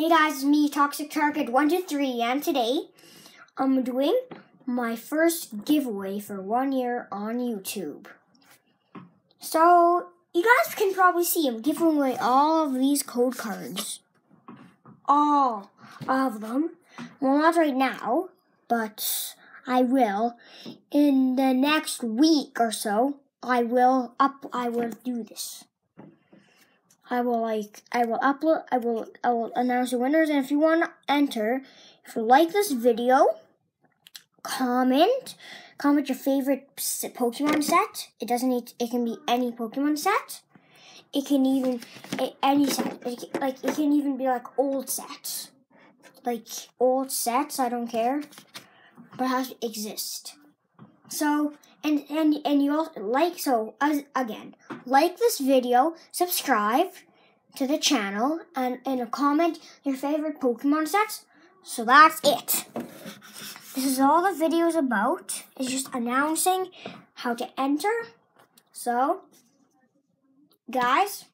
Hey guys, it's me, Toxic Target 123, and today I'm doing my first giveaway for one year on YouTube. So, you guys can probably see I'm giving away all of these code cards. All of them. Well, not right now, but I will. In the next week or so, I will up, I will do this. I will like I will upload I will I will announce the winners and if you want to enter if you like this video comment comment your favorite Pokemon set. It doesn't need it can be any Pokemon set. It can even any set it can, like it can even be like old sets. Like old sets I don't care. But it has to exist. So and and and you also like so as again like this video subscribe to the channel and in a comment your favorite pokemon sets. So that's it. This is all the video is about it's just announcing how to enter. So guys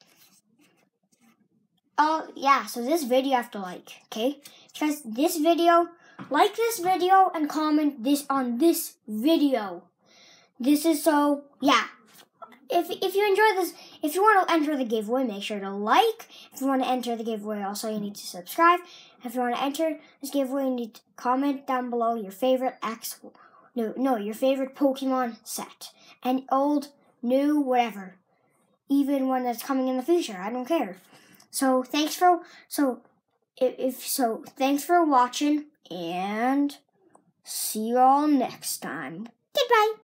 oh yeah so this video you have to like okay? Because this video like this video and comment this on this video this is so, yeah. If, if you enjoy this, if you want to enter the giveaway, make sure to like. If you want to enter the giveaway, also you need to subscribe. If you want to enter this giveaway, you need to comment down below your favorite X, no, no, your favorite Pokemon set. And old, new, whatever. Even one that's coming in the future, I don't care. So thanks for, so, if, if so, thanks for watching, and see you all next time. Goodbye.